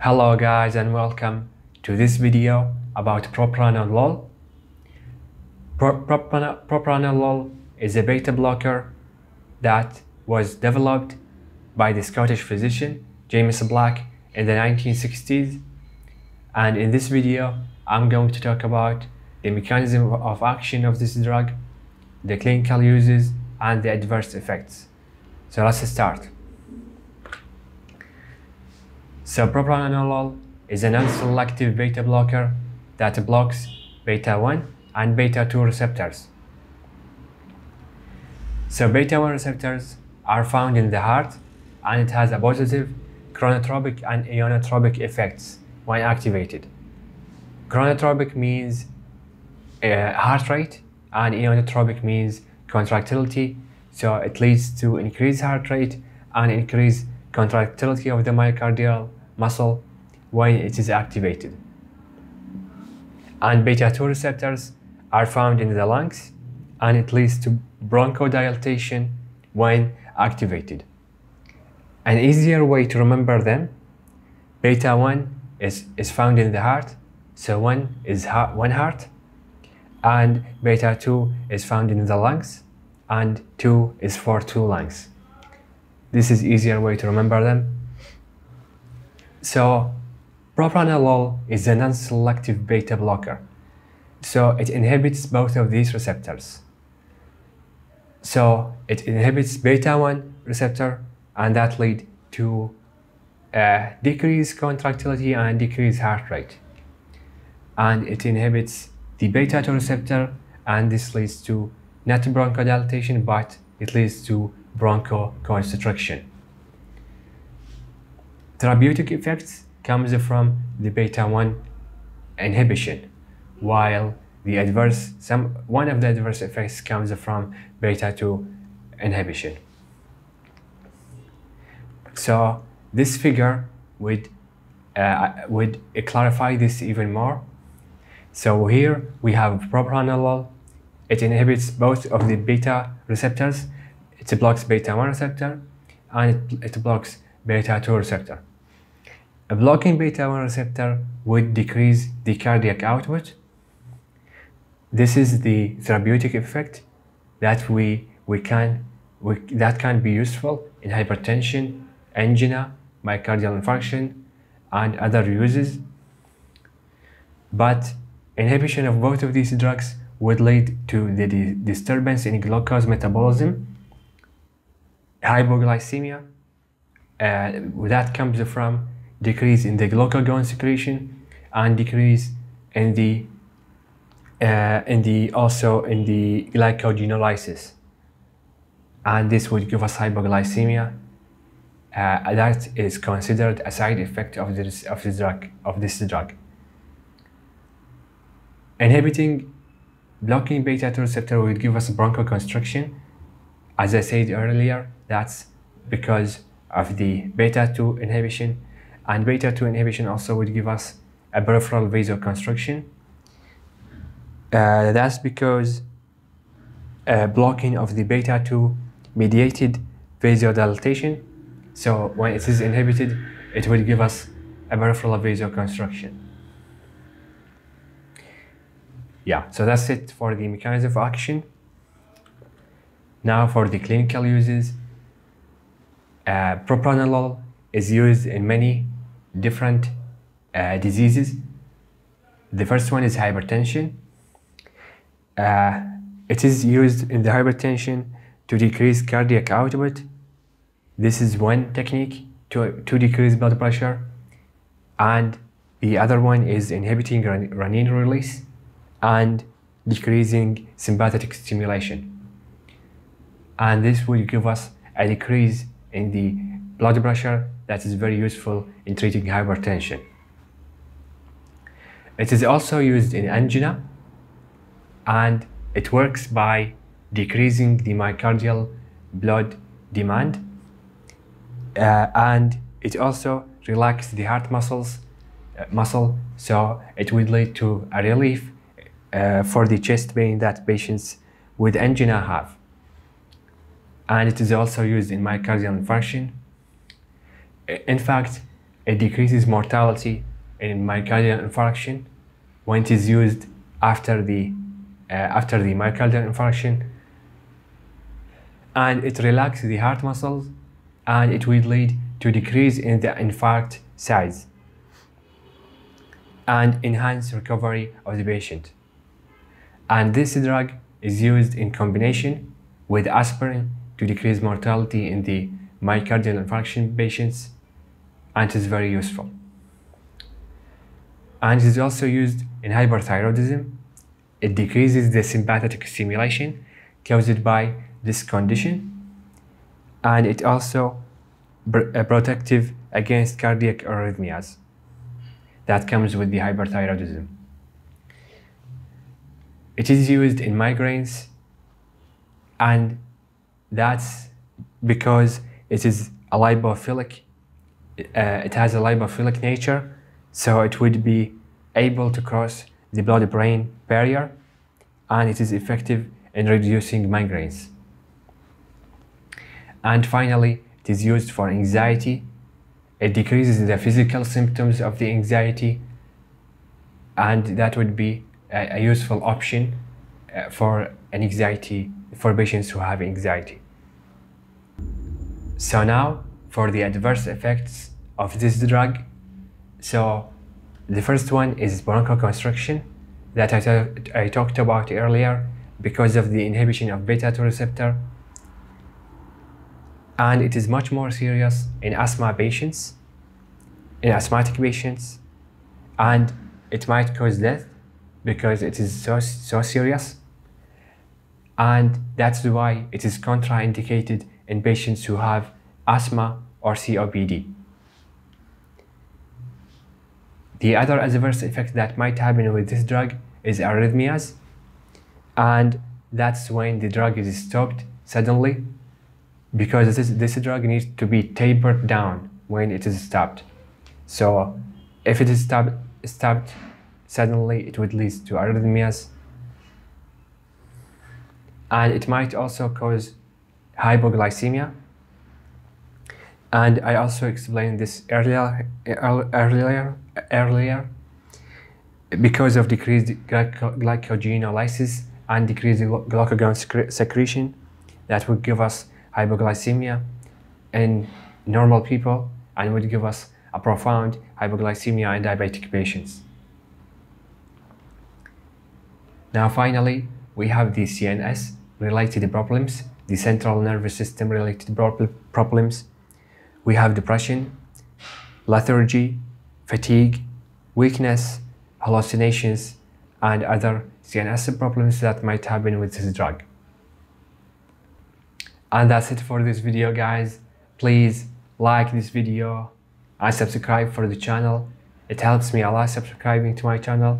Hello guys and welcome to this video about propranolol. Pro propran propranolol is a beta blocker that was developed by the Scottish physician James Black in the 1960s and in this video I'm going to talk about the mechanism of action of this drug, the clinical uses and the adverse effects. So let's start. So propranolol is a non-selective beta blocker that blocks beta 1 and beta 2 receptors. So beta 1 receptors are found in the heart and it has a positive chronotropic and inotropic effects when activated. Chronotropic means uh, heart rate and inotropic means contractility so it leads to increased heart rate and increased contractility of the myocardial muscle when it is activated. And beta 2 receptors are found in the lungs and it leads to bronchodilation when activated. An easier way to remember them, beta 1 is, is found in the heart, so 1 is heart, one heart, and beta 2 is found in the lungs, and 2 is for two lungs. This is easier way to remember them so propranolol is a non-selective beta blocker. So it inhibits both of these receptors. So it inhibits beta-1 receptor and that lead to uh, decreased contractility and decreased heart rate. And it inhibits the beta-2 receptor and this leads to not bronchodilation but it leads to bronchoconstriction. Therapeutic effects comes from the beta-1 inhibition, while the adverse, some, one of the adverse effects comes from beta-2 inhibition. So this figure would, uh, would clarify this even more. So here we have propranolol. It inhibits both of the beta receptors. It blocks beta-1 receptor and it, it blocks beta-2 receptor. A blocking beta-1 receptor would decrease the cardiac output. This is the therapeutic effect that we, we can, we, that can be useful in hypertension, angina, myocardial infarction, and other uses. But inhibition of both of these drugs would lead to the di disturbance in glucose metabolism, hypoglycemia, uh, that comes from decrease in the glucagon secretion and decrease in the uh, in the also in the glycogenolysis and this would give us hypoglycemia. Uh, that is considered a side effect of this of this drug of this drug. Inhibiting blocking beta 2 receptor would give us bronchoconstriction. As i said earlier that's because of the beta 2 inhibition and beta 2 inhibition also would give us a peripheral vasoconstriction. Uh, that's because uh, blocking of the beta 2 mediated vasodilatation. So when it is inhibited, it will give us a peripheral vasoconstriction. Yeah, so that's it for the mechanism of action. Now for the clinical uses, uh, propranolol is used in many different uh, diseases. The first one is hypertension. Uh, it is used in the hypertension to decrease cardiac output. This is one technique to, to decrease blood pressure. And the other one is inhibiting renin release and decreasing sympathetic stimulation. And this will give us a decrease in the blood pressure that is very useful in treating hypertension. It is also used in angina and it works by decreasing the myocardial blood demand uh, and it also relaxes the heart muscles uh, muscle so it will lead to a relief uh, for the chest pain that patients with angina have and it is also used in myocardial infarction in fact, it decreases mortality in myocardial infarction when it is used after the uh, after the myocardial infarction and it relaxes the heart muscles and it will lead to decrease in the infarct size and enhance recovery of the patient. And this drug is used in combination with aspirin to decrease mortality in the myocardial infarction patients and it is very useful. And it is also used in hyperthyroidism. It decreases the sympathetic stimulation caused by this condition and it also uh, protective against cardiac arrhythmias that comes with the hyperthyroidism. It is used in migraines and that's because it is a lipophilic, uh, it has a lipophilic nature, so it would be able to cross the blood-brain barrier and it is effective in reducing migraines. And finally, it is used for anxiety. It decreases the physical symptoms of the anxiety and that would be a, a useful option uh, for an anxiety for patients who have anxiety. So now for the adverse effects of this drug. So the first one is bronchoconstriction that I, I talked about earlier because of the inhibition of beta 2 receptor. And it is much more serious in asthma patients, in asthmatic patients, and it might cause death because it is so, so serious. And that's why it is contraindicated in patients who have asthma or COPD. The other adverse effect that might happen with this drug is arrhythmias, and that's when the drug is stopped suddenly because this, this drug needs to be tapered down when it is stopped. So if it is stopped, stopped suddenly, it would lead to arrhythmias, and it might also cause hypoglycemia and I also explained this earlier, earlier, earlier, because of decreased glycogenolysis and decreased glucagon secretion, that would give us hypoglycemia in normal people and would give us a profound hypoglycemia in diabetic patients. Now finally, we have the CNS related problems, the central nervous system related problems, we have depression, lethargy, fatigue, weakness, hallucinations, and other CNS problems that might happen with this drug. And that's it for this video guys. Please like this video and subscribe for the channel. It helps me a lot subscribing to my channel